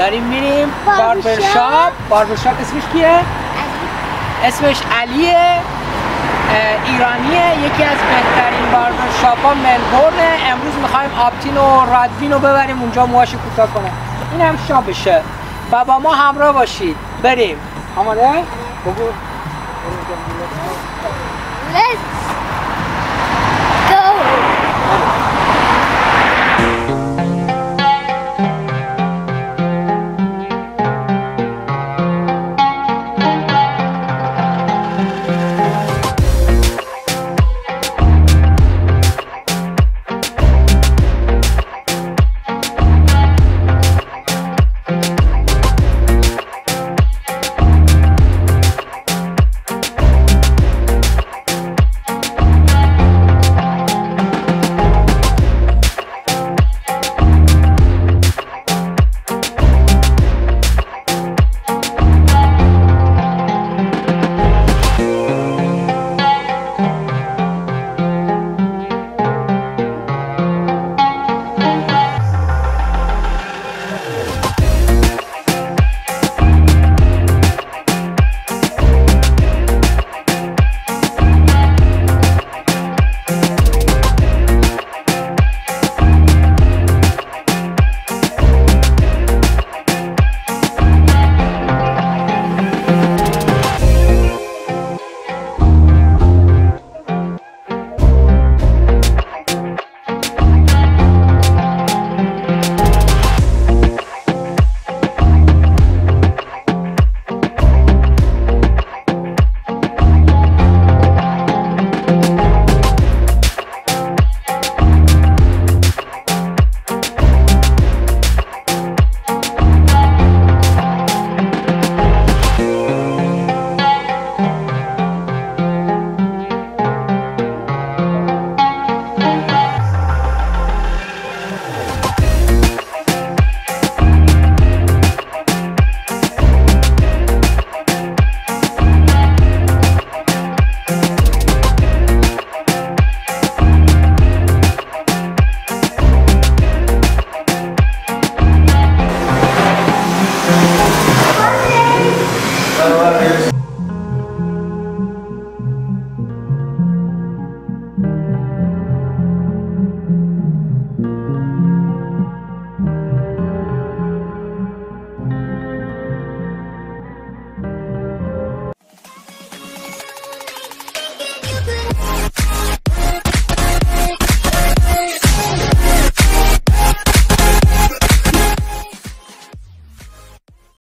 داریم میریم باربر شاپ. باربر شاپ اسمش کیه؟ اسمش علیه ایرانیه. یکی از بهترین باربر شاپ ها ملبورنه. امروز می‌خوایم آپتین و رادوین رو ببریم اونجا موهاش کوتاه کنه. این هم شاپشه و با ما همراه باشید. بریم. آماده؟ بگو. Let's Show.